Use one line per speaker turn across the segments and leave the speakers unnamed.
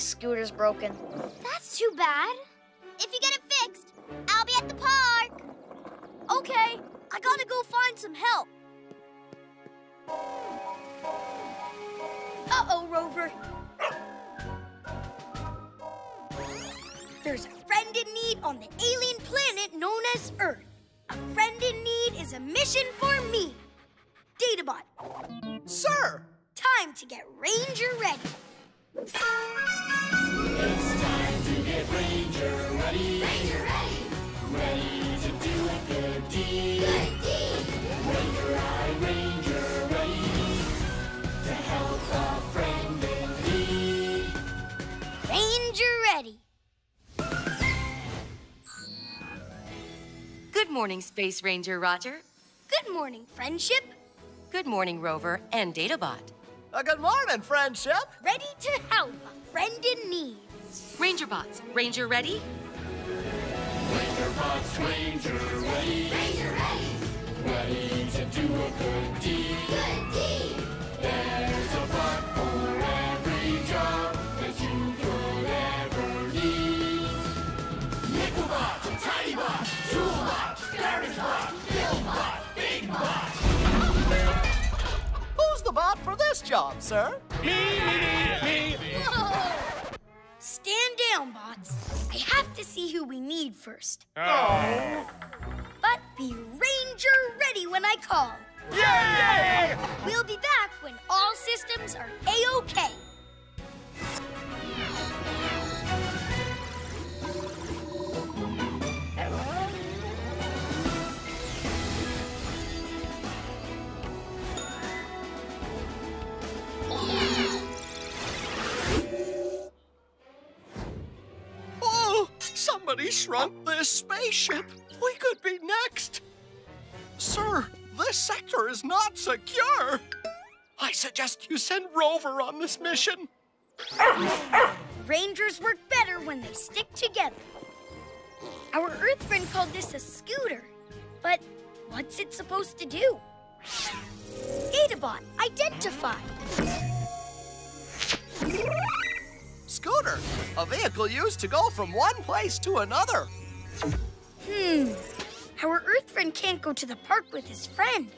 scooter's broken.
That's too bad. If you get it fixed, I'll be at the park.
Okay, I gotta go find some help. Uh-oh, Rover. There's a friend in need on the alien planet known as Earth. A friend in need is a mission for me. Databot.
Sir!
Time to get Ranger ready.
Ready.
Ranger ready.
Ready to do a good deed.
Good deed.
Ranger, I, Ranger, ready to help a friend in need.
Ranger ready.
Good morning, Space Ranger Roger.
Good morning, Friend Ship.
Good morning, Rover and Databot.
Uh, good morning, Friend Ship.
Ready to help a friend in need.
Ranger Bots, Ranger ready?
Ranger Bots, Ranger, ready.
Ranger ready.
Ready to do a good deed.
Good deed.
There's a bot for every job that you could ever need. Nickel bot, tiny bot, tool bot, garage bot, big bot.
Who's the bot for this job, sir?
Stand down, bots. I have to see who we need first.
Oh.
But be Ranger ready when I call.
Yay!
We'll be back when all systems are A-OK.
Oh, somebody shrunk this spaceship. We could be next. Sir, this sector is not secure. I suggest you send Rover on this mission.
Rangers work better when they stick together. Our Earth friend called this a scooter. But what's it supposed to do? Databot, identify.
A vehicle used to go from one place to another.
Hmm. Our Earth friend can't go to the park with his friend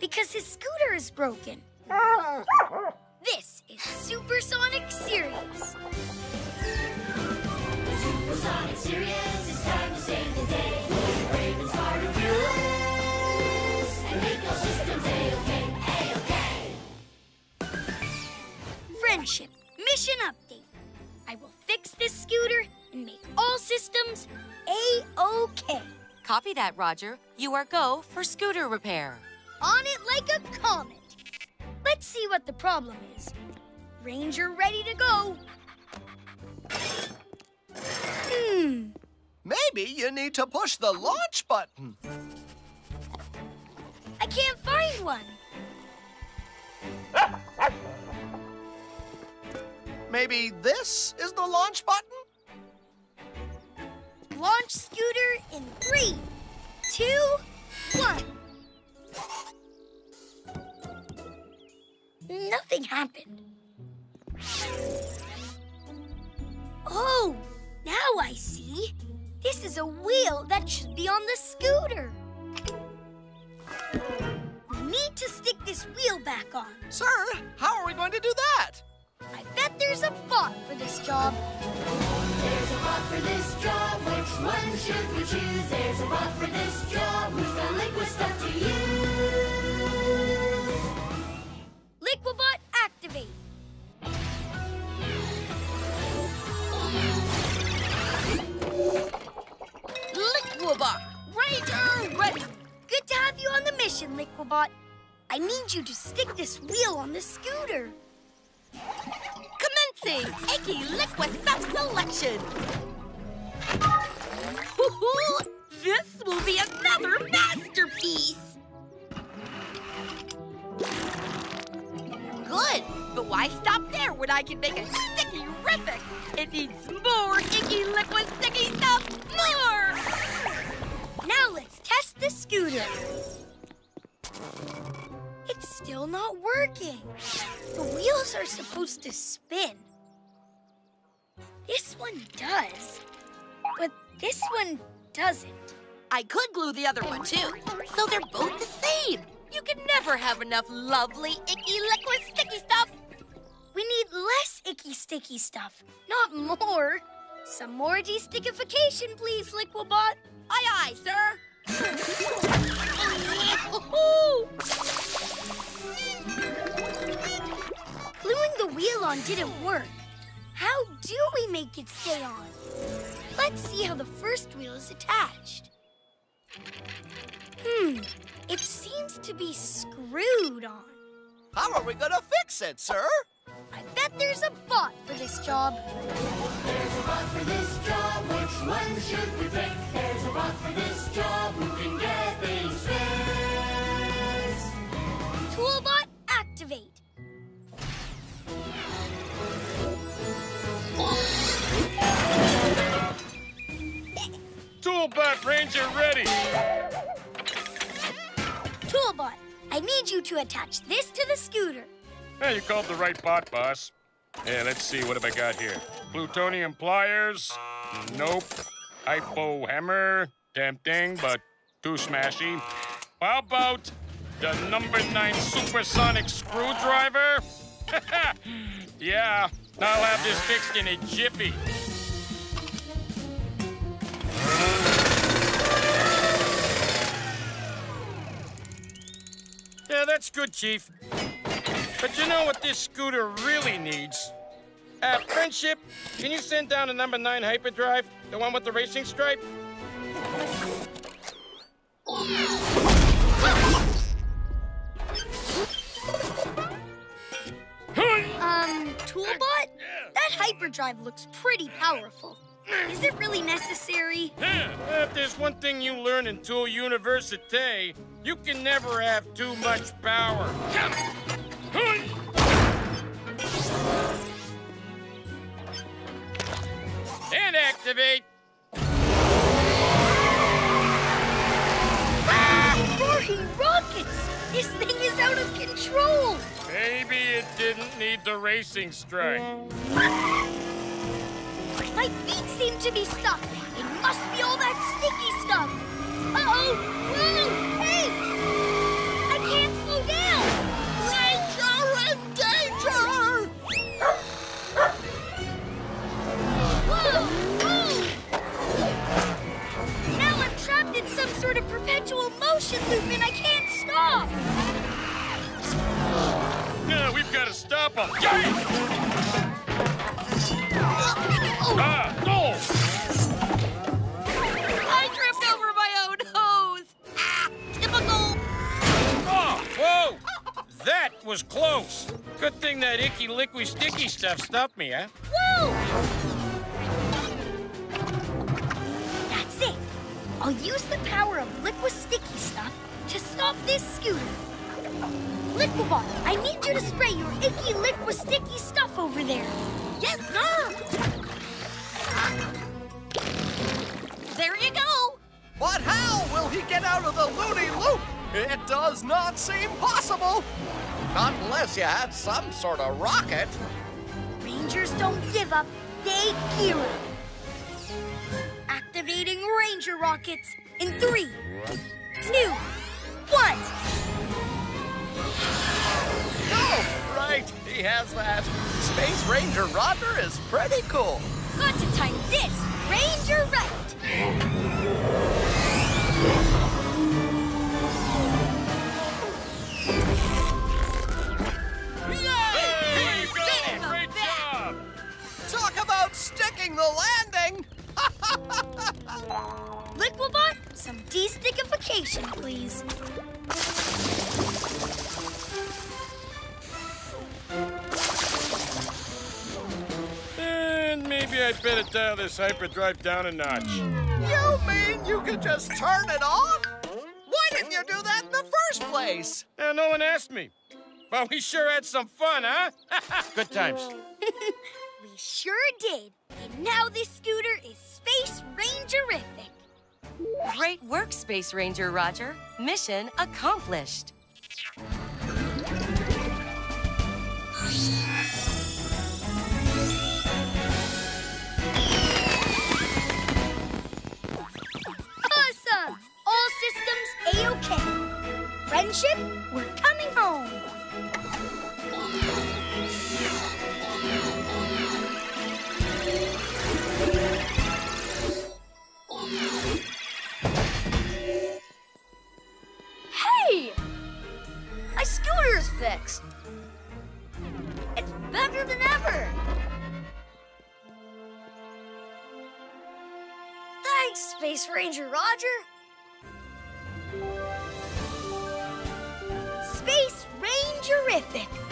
because his scooter is broken. This is Supersonic.
Copy that, Roger. You are go for scooter repair.
On it like a comet. Let's see what the problem is. Ranger ready to go. Hmm.
Maybe you need to push the launch button.
I can't find one.
Maybe this is the launch button?
Launch scooter in three, two, one. Nothing happened. Oh, now I see. This is a wheel that should be on the scooter. We need to stick this wheel back on.
Sir, how are we going to do that?
I bet there's a bot for this job.
There's a bot for this job, which one should we choose? There's a bot for this job, who's the liquid stuff to use?
Liquibot activate.
Liquibot, Ranger ready.
Good to have you on the mission, Liquibot. I need you to stick this wheel on the scooter.
Commencing Icky Liquid Stuff Selection. This will be another masterpiece. Good, but why stop there when I can make it sticky rific? It needs more icky liquid sticky stuff. More!
Now let's test the scooter. It's still not working. The wheels are supposed to spin. This one does, but this one doesn't.
I could glue the other one too, so they're both the same. You can never have enough lovely, icky, liquid, sticky stuff.
We need less icky sticky stuff, not more. Some more destickification, please, Liquibot.
Aye, aye, sir.
Gluing the wheel on didn't work. How do make it stay on? Let's see how the first wheel is attached. Hmm, it seems to be screwed on.
How are we gonna fix it, sir?
I bet there's a bot for this job.
There's a bot for this job, which one should we pick? There's a bot for this job who can get things fixed.
Toolbot
Ranger ready.
Toolbot, I need you to attach this to the scooter.
Yeah, you called the right bot, boss. Yeah, let's see. What have I got here? Plutonium pliers? Nope. Hypo hammer? Tempting, but too smashy. How about the number nine supersonic screwdriver? yeah, I'll have this fixed in a jiffy. That's good, Chief. But you know what this scooter really needs? Uh, Friend Ship, can you send down the number nine hyperdrive? The one with the racing stripe?
Um, Toolbot? That hyperdrive looks pretty powerful. Is it really necessary?
Yeah, if there's one thing you learn in Tool University, you can never have too much power. And activate. Ah!
Roaring rockets! This thing is out of control!
Maybe it didn't need the racing stripe.
My feet seem to be stuck. It must be all that sticky stuff. Uh-oh!
Ah, no!
I tripped over my own hose. Ah, typical.
Oh, whoa! That was close. Good thing that icky, liquid, sticky stuff stopped me, huh?
Whoa! That's it. I'll use the power of liquid sticky stuff to stop this scooter. Liquibot, I need you to spray your icky liquid sticky stuff over there.
Yes, sir. There you go.
But how will he get out of the loony loop? It does not seem possible. Not unless you had some sort of rocket.
Rangers don't give up, they gear up. Activating Ranger rockets in three, two, one.
Oh, right. He has that. Space Ranger Roger is pretty cool.
Got to time this Ranger right.
Better dial this hyperdrive down a notch.
You mean you could just turn it off? Why didn't you do that in the first place?
Yeah, no one asked me. But we sure had some fun, huh? Good times.
We sure did. And now this scooter is Space Rangerific.
Great work, Space Ranger Roger. Mission accomplished.
Friend Ship, we're coming home.
Hey! My scooter's fixed. It's better than ever. Thanks, Space Ranger Roger.
Rangerific.